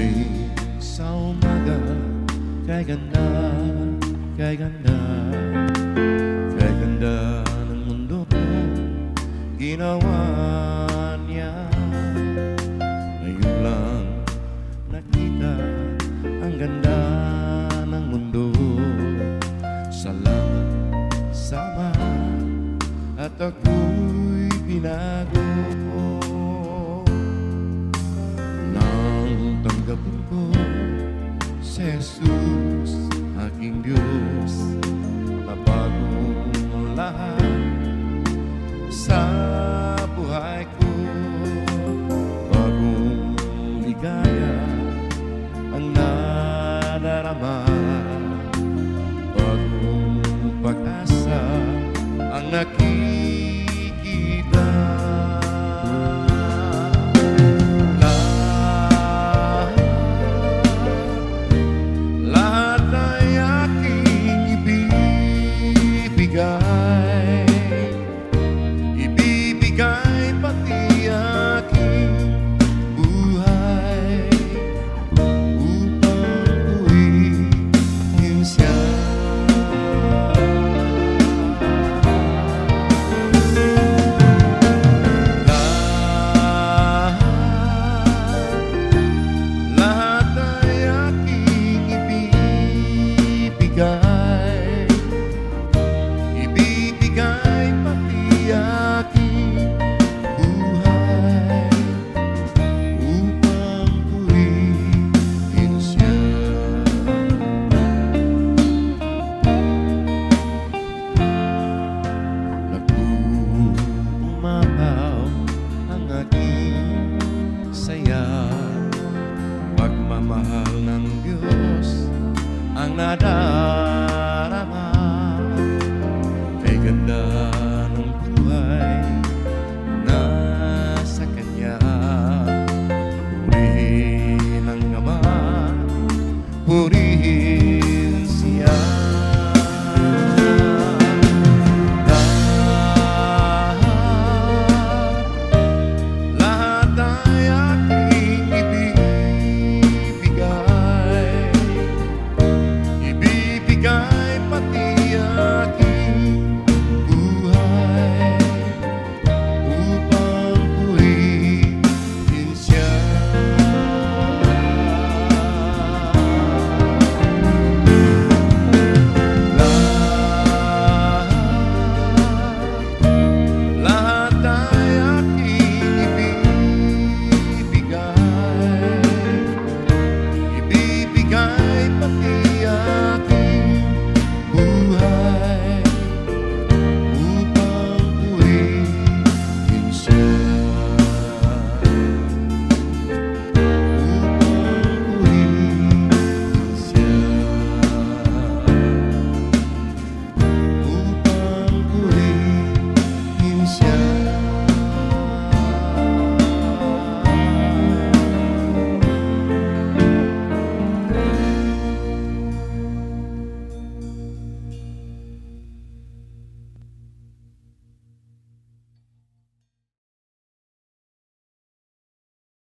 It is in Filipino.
gising sa umaga Kay ganda, kay ganda Kay ganda ng mundo ko Ginawa niya. Lang nakita Ang ganda ng mundo. Salamat, sama At ako'y Jesus, aking Diyos Napagong lahat begun. Ang